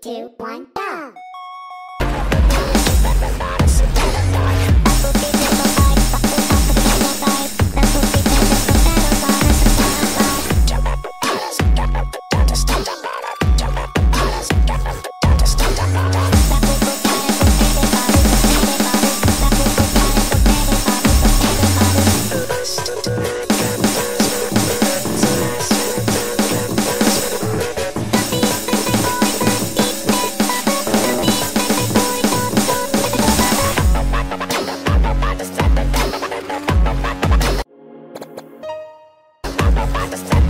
two, one. just